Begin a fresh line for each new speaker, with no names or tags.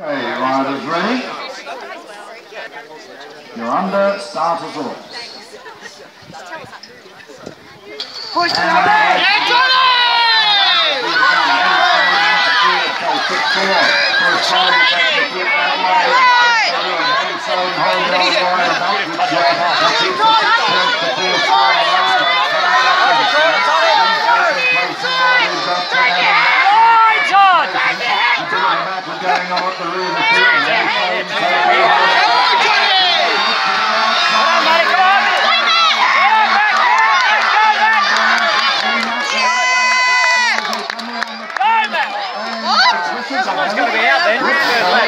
Okay, riders ready? You're under starter's orders.
Push to
And-
the back!
Yeah, Johnny!
Six four. First time carrying out the rules of Someone's going to be out there.